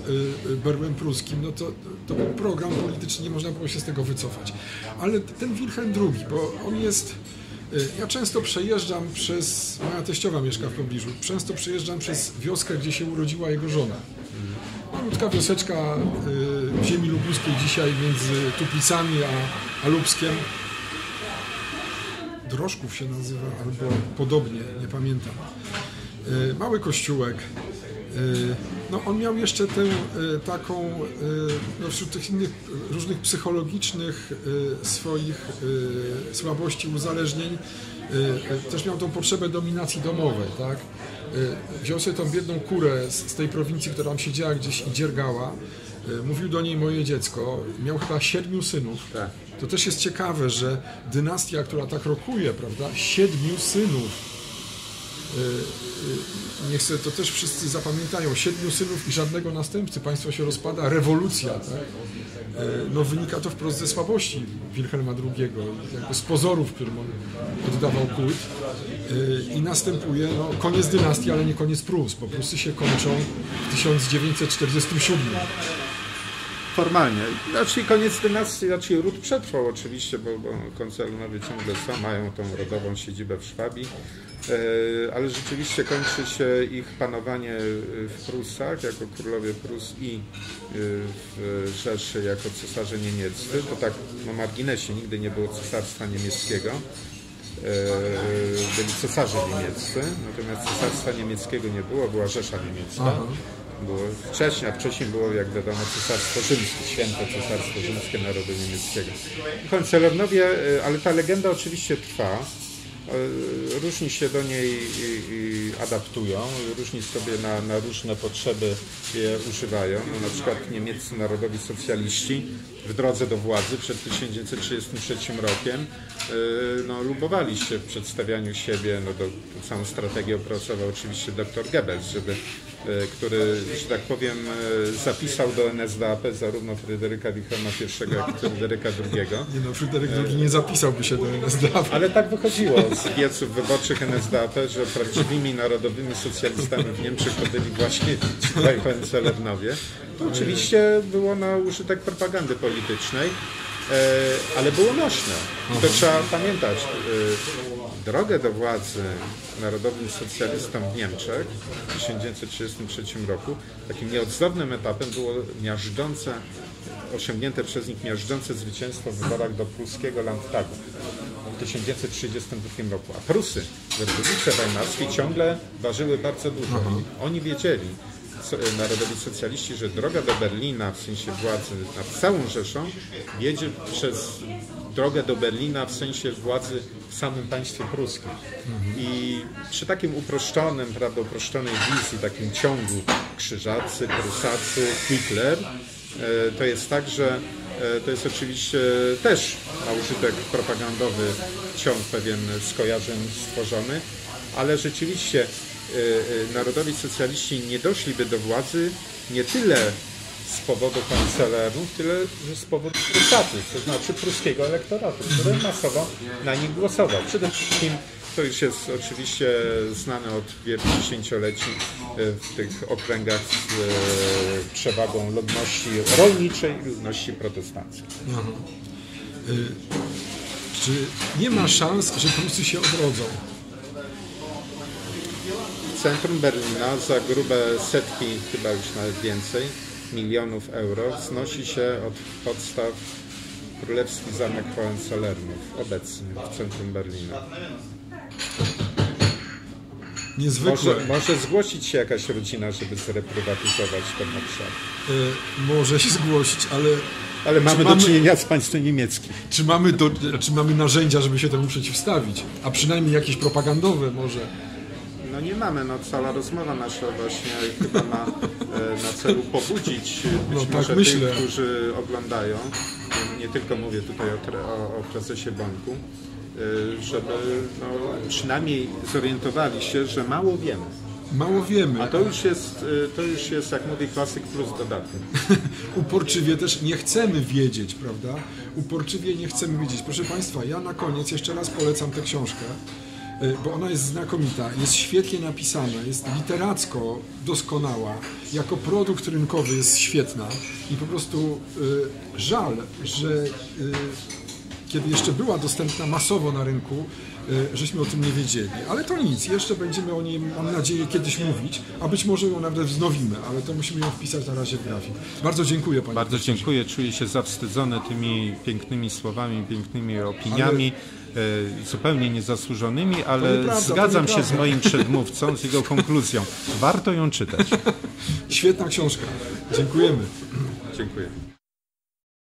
y, berłem pruskim, no to, to był program polityczny, nie można było się z tego wycofać. Ale ten Wilhelm II, bo on jest... Ja często przejeżdżam przez, moja teściowa mieszka w pobliżu, często przejeżdżam przez wioskę, gdzie się urodziła jego żona. Malutka wioseczka y, ziemi lubuskiej dzisiaj między Tuplicami a, a Lubskiem. Drożków się nazywa, albo podobnie, nie pamiętam. Y, Mały kościółek. Y, No, on miał jeszcze tę y, taką, no, wśród tych innych różnych psychologicznych swoich słabości, uzależnień, też miał tą potrzebę dominacji domowej, tak? Y, Wziął sobie tą biedną kurę z, z tej prowincji, która tam siedziała gdzieś i dziergała. Y, Mówił do niej moje dziecko. Miał chyba siedmiu synów. Tak. To też jest ciekawe, że dynastia, która tak rokuje, prawda, siedmiu synów. Y, y, Niech sobie to też wszyscy zapamiętają. Siedmiu synów i żadnego następcy. Państwo się rozpada, rewolucja. Tak? Y, No, wynika to wprost ze słabości Wilhelma II, jakby z pozorów, którym on oddawał kult. Y, I następuje no, koniec dynastii, ale nie koniec Prus, bo Prusy się kończą w 1947. formalnie. Znaczy koniec dynastii, znaczy ród przetrwał oczywiście, bo, bo koncernowie ciągle są, mają tą rodową siedzibę w Szwabii, e, ale rzeczywiście kończy się ich panowanie w Prusach jako królowie Prus i e, w Rzeszy jako cesarze niemieccy. To tak na marginesie, nigdy nie było cesarstwa niemieckiego. Byli cesarze niemieccy, natomiast cesarstwa niemieckiego nie było, była Rzesza Niemiecka. Aha było wcześniej, a wcześniej było, jak wiadomo, Cesarstwo Rzymskie, święte Cesarstwo Rzymskie Narodu Niemieckiego. Hohenzollernnowie, e, ale ta legenda oczywiście trwa. E, różni się do niej adaptują, różni sobie na, na, różne potrzeby je używają. No, na przykład niemieccy narodowi socjaliści w drodze do władzy przed 1933 rokiem e, no, lubowali się w przedstawianiu siebie, no, do, całą strategię opracował oczywiście dr Goebbels, żeby E, który, że tak powiem, zapisał do NSDAP zarówno Fryderyka Wilhelma I, jak i Fryderyka II. Nie no, Fryderyk II nie zapisałby się do NSDAP. Ale tak wychodziło z wyborczych NSDAP, że prawdziwymi narodowymi socjalistami w Niemczech to byli właśnie ci dwaj Hohenzollernowie. To oczywiście było na użytek propagandy politycznej, e, ale było nośne. To trzeba pamiętać drogę do władzy narodowym socjalistom w Niemczech w 1933 roku takim nieodzownym etapem było miażdżące, osiągnięte przez nich miażdżące zwycięstwo w wyborach do pruskiego Landtagu 1932 roku. A Prusy w Republice Weimarskiej ciągle ważyły bardzo dużo. Oni wiedzieli, narodowi socjaliści, że droga do Berlina, w sensie władzy nad całą Rzeszą, jedzie przez drogę do Berlina w sensie władzy w samym państwie pruskim. I przy takim uproszczonym, prawda, uproszczonej wizji, takim ciągu krzyżacy, prusacy, Hitler, e, to jest tak, że to jest oczywiście też na użytek propagandowy ciąg pewien skojarzeń stworzony, ale rzeczywiście e, narodowi socjaliści nie doszliby do władzy nie tyle z powodu kancelarów, tyle z powodu prusatów, to znaczy pruskiego elektoratu, który masowo na nich głosował. Przede wszystkim to już jest oczywiście znane od wielu dziesięcioleci e, w tych okręgach z e, przewagą ludności rolniczej i ludności protestanckiej. Mhm. Czy nie ma szans, że Prusy się odrodzą? W centrum Berlina za grube setki, chyba już nawet więcej, milionów euro wznosi się od podstaw Królewski Zamek Hohenzollernów, obecny w centrum Berlina. Niezwykle. Może, może zgłosić się jakaś rodzina, żeby zreprywatyzować ten obszar. Yy, może się zgłosić, ale... Ale mamy, mamy do czynienia z państwem niemieckim. Czy mamy, do, czy mamy narzędzia, żeby się temu przeciwstawić? A przynajmniej jakieś propagandowe może? No nie mamy, no cała rozmowa nasza właśnie chyba ma e, na celu pobudzić być no, tak może myślę. tych, którzy oglądają, nie, tylko mówię tutaj o, o, o prezesie banku, żeby no, przynajmniej zorientowali się, że mało wiemy. Mało wiemy. A to już jest, e, to już jest jak mówi klasyk plus dodatek. [LAUGHS] Uporczywie też nie chcemy wiedzieć, prawda? Uporczywie nie chcemy wiedzieć. Proszę Państwa, ja na koniec jeszcze raz polecam tę książkę. Y, bo ona jest znakomita, jest świetnie napisana, jest literacko doskonała, jako produkt rynkowy jest świetna i po prostu żal, że kiedy jeszcze była dostępna masowo na rynku, żeśmy o tym nie wiedzieli. Ale to nic, jeszcze będziemy o niej, mam nadzieję, kiedyś mówić, a być może ją nawet wznowimy, ale to musimy ją wpisać na razie w grafik. Bardzo dziękuję Panie Bardzo dziękuję, czuję się zawstydzony tymi pięknymi słowami, pięknymi opiniami. Ale E, zupełnie niezasłużonymi, ale nieprawda, zgadzam się z moim przedmówcą, z jego konkluzją. Warto ją czytać. Świetna książka. Dziękujemy. Dziękuję.